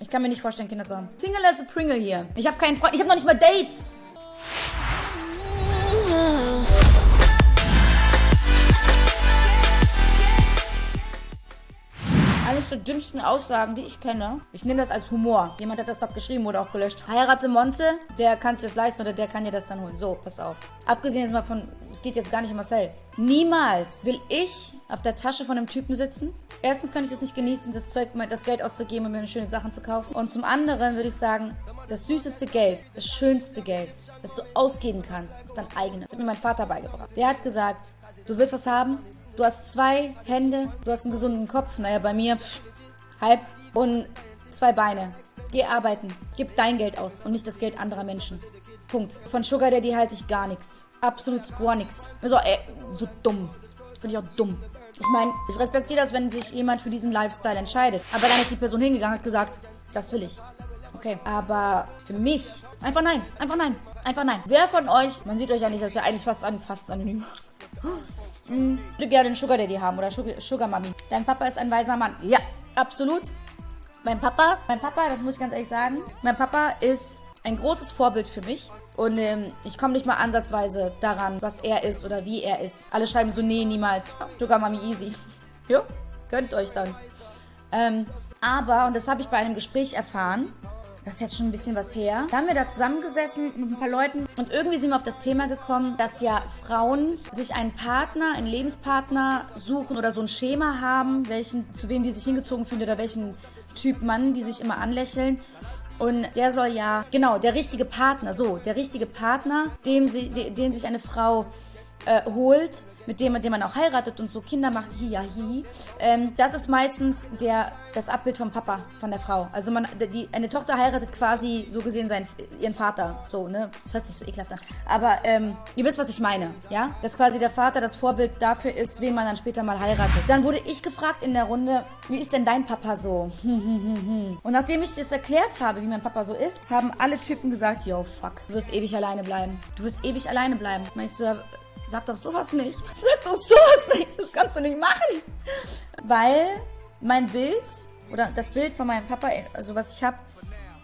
Ich kann mir nicht vorstellen, Kinder zu haben. Single as a Pringle hier. Ich habe keinen Freund. Ich habe noch nicht mal Dates. Eines der dümmsten Aussagen, die ich kenne. Ich nehme das als Humor. Jemand hat das gerade geschrieben oder auch gelöscht. Heirate Monte, der kann sich das leisten oder der kann dir das dann holen. So, pass auf. Abgesehen jetzt mal von, es geht jetzt gar nicht um Marcel. Niemals will ich auf der Tasche von einem Typen sitzen. Erstens könnte ich das nicht genießen, das Zeug, das Geld auszugeben und mir schöne Sachen zu kaufen. Und zum anderen würde ich sagen, das süßeste Geld, das schönste Geld, das du ausgeben kannst, ist dein eigenes. Das hat mir mein Vater beigebracht. Der hat gesagt, du willst was haben, Du hast zwei Hände, du hast einen gesunden Kopf, naja, bei mir pff, halb und zwei Beine. Geh arbeiten, gib dein Geld aus und nicht das Geld anderer Menschen. Punkt. Von Sugar Daddy halte ich gar nichts. Absolut gar nichts. So, ey, so dumm. Finde ich auch dumm. Ich meine, ich respektiere das, wenn sich jemand für diesen Lifestyle entscheidet. Aber dann ist die Person hingegangen und hat gesagt, das will ich. Okay, aber für mich, einfach nein, einfach nein, einfach nein. Wer von euch, man sieht euch ja nicht, das ist ja eigentlich fast, an, fast anonym. Hm, würde gerne einen Sugar Daddy haben oder Sugar, Sugar Mami. Dein Papa ist ein weiser Mann. Ja, absolut. Mein Papa, mein Papa, das muss ich ganz ehrlich sagen, mein Papa ist ein großes Vorbild für mich. Und ähm, ich komme nicht mal ansatzweise daran, was er ist oder wie er ist. Alle schreiben so, nee, niemals. Sugar Mami easy. jo, gönnt euch dann. Ähm, aber, und das habe ich bei einem Gespräch erfahren, das ist jetzt schon ein bisschen was her. Da haben wir da zusammengesessen mit ein paar Leuten und irgendwie sind wir auf das Thema gekommen, dass ja Frauen sich einen Partner, einen Lebenspartner suchen oder so ein Schema haben, welchen, zu wem die sich hingezogen fühlen oder welchen Typ Mann, die sich immer anlächeln. Und der soll ja, genau, der richtige Partner, so, der richtige Partner, dem sie, den sich eine Frau äh, holt, mit dem, mit dem man auch heiratet und so Kinder macht, hi, ja, hi, ähm, das ist meistens der, das Abbild vom Papa, von der Frau. Also man, die, eine Tochter heiratet quasi so gesehen seinen, ihren Vater, so, ne? Das hört sich so ekelhaft an. Aber ähm, ihr wisst, was ich meine, ja? Dass quasi der Vater das Vorbild dafür ist, wen man dann später mal heiratet. Dann wurde ich gefragt in der Runde, wie ist denn dein Papa so? und nachdem ich das erklärt habe, wie mein Papa so ist, haben alle Typen gesagt, yo, fuck, du wirst ewig alleine bleiben. Du wirst ewig alleine bleiben. Meinst du, Sag doch sowas nicht. Sag doch sowas nicht. Das kannst du nicht machen. Weil mein Bild oder das Bild von meinem Papa, also was ich habe,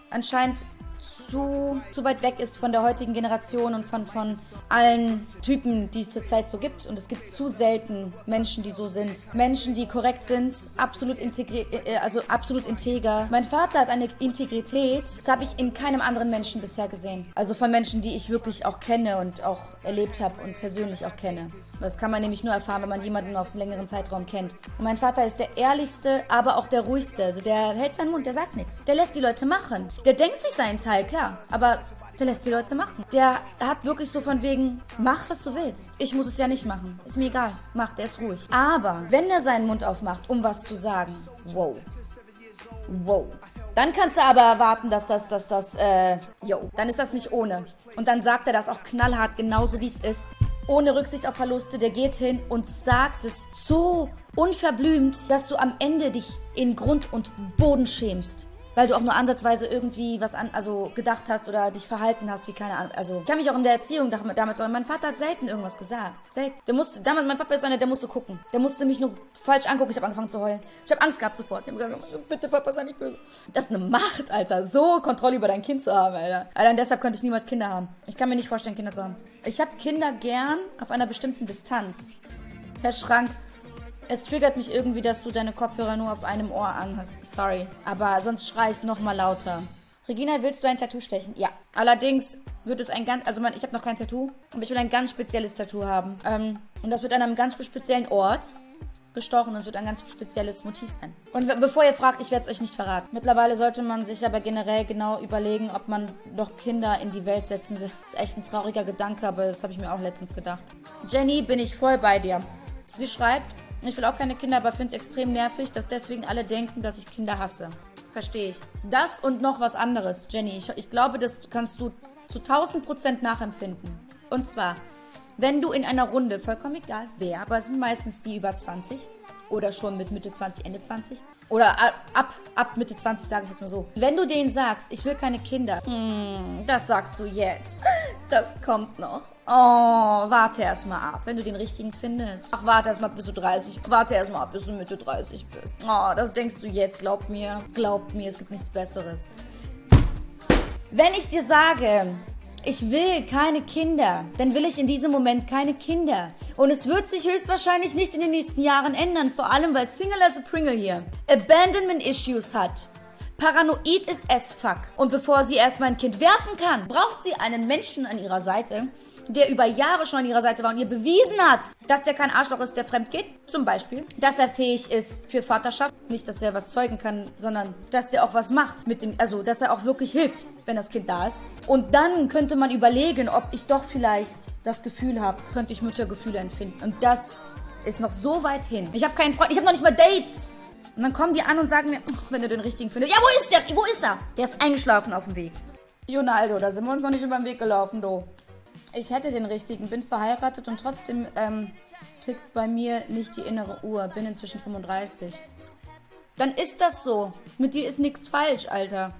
anscheinend zu, zu weit weg ist von der heutigen Generation und von, von allen Typen, die es zurzeit so gibt. Und es gibt zu selten Menschen, die so sind. Menschen, die korrekt sind, absolut integri äh, also absolut integer. Mein Vater hat eine Integrität, das habe ich in keinem anderen Menschen bisher gesehen. Also von Menschen, die ich wirklich auch kenne und auch erlebt habe und persönlich auch kenne. Das kann man nämlich nur erfahren, wenn man jemanden auf einen längeren Zeitraum kennt. Und mein Vater ist der ehrlichste, aber auch der ruhigste. Also der hält seinen Mund, der sagt nichts. Der lässt die Leute machen. Der denkt sich seinen Teil, klar. Aber der lässt die Leute machen. Der hat wirklich so von wegen, mach, was du willst. Ich muss es ja nicht machen. Ist mir egal. Mach, der ist ruhig. Aber wenn er seinen Mund aufmacht, um was zu sagen, wow. Wow. Dann kannst du aber erwarten, dass das, dass das, äh, yo, dann ist das nicht ohne. Und dann sagt er das auch knallhart, genauso wie es ist. Ohne Rücksicht auf Verluste, der geht hin und sagt es so unverblümt, dass du am Ende dich in Grund und Boden schämst weil du auch nur ansatzweise irgendwie was an, also gedacht hast oder dich verhalten hast, wie keine Ahnung. Also, ich kann mich auch in der Erziehung damals, aber mein Vater hat selten irgendwas gesagt. Selten. Der musste, damals, mein Papa ist einer, der musste gucken. Der musste mich nur falsch angucken. Ich habe angefangen zu heulen. Ich habe Angst gehabt sofort. Ich habe gesagt, bitte Papa, sei nicht böse. Das ist eine Macht, Alter. So Kontrolle über dein Kind zu haben, Alter. Allein deshalb könnte ich niemals Kinder haben. Ich kann mir nicht vorstellen, Kinder zu haben. Ich habe Kinder gern auf einer bestimmten Distanz. Herr Schrank, es triggert mich irgendwie, dass du deine Kopfhörer nur auf einem Ohr anhast. Sorry. Aber sonst schrei ich noch mal lauter. Regina, willst du ein Tattoo stechen? Ja. Allerdings wird es ein ganz, also man, ich habe noch kein Tattoo, aber ich will ein ganz spezielles Tattoo haben. Ähm, und das wird an einem ganz speziellen Ort gestochen es wird ein ganz spezielles Motiv sein. Und bevor ihr fragt, ich werde es euch nicht verraten. Mittlerweile sollte man sich aber generell genau überlegen, ob man doch Kinder in die Welt setzen will. Das ist echt ein trauriger Gedanke, aber das habe ich mir auch letztens gedacht. Jenny, bin ich voll bei dir. Sie schreibt, ich will auch keine Kinder, aber finde es extrem nervig, dass deswegen alle denken, dass ich Kinder hasse. Verstehe ich. Das und noch was anderes, Jenny. Ich, ich glaube, das kannst du zu 1000 Prozent nachempfinden. Und zwar, wenn du in einer Runde, vollkommen egal wer, aber es sind meistens die über 20 oder schon mit Mitte 20, Ende 20, Oder ab, ab Mitte 20 sage ich jetzt mal so. Wenn du denen sagst, ich will keine Kinder, mm, das sagst du jetzt. Das kommt noch. Oh, warte erst mal ab, wenn du den richtigen findest. Ach, warte erst mal bis du 30. Warte erst mal ab, bis du Mitte 30 bist. Oh, das denkst du jetzt, glaub mir. Glaub mir, es gibt nichts Besseres. Wenn ich dir sage, ich will keine Kinder, dann will ich in diesem Moment keine Kinder. Und es wird sich höchstwahrscheinlich nicht in den nächsten Jahren ändern, vor allem weil Single as a Pringle hier Abandonment Issues hat. Paranoid ist as fuck. Und bevor sie erstmal ein Kind werfen kann, braucht sie einen Menschen an ihrer Seite, der über Jahre schon an ihrer Seite war und ihr bewiesen hat, dass der kein Arschloch ist, der fremd geht, zum Beispiel, dass er fähig ist für Vaterschaft, nicht, dass er was zeugen kann, sondern dass der auch was macht mit dem, also dass er auch wirklich hilft, wenn das Kind da ist. Und dann könnte man überlegen, ob ich doch vielleicht das Gefühl habe, könnte ich Müttergefühle empfinden. Und das ist noch so weit hin. Ich habe keinen Freund, ich habe noch nicht mal Dates. Und dann kommen die an und sagen mir, wenn du den richtigen findest, ja, wo ist der? Wo ist er? Der ist eingeschlafen auf dem Weg. Ronaldo, da sind wir uns noch nicht über den Weg gelaufen, du ich hätte den richtigen, bin verheiratet und trotzdem ähm, tickt bei mir nicht die innere Uhr. Bin inzwischen 35. Dann ist das so. Mit dir ist nichts falsch, Alter.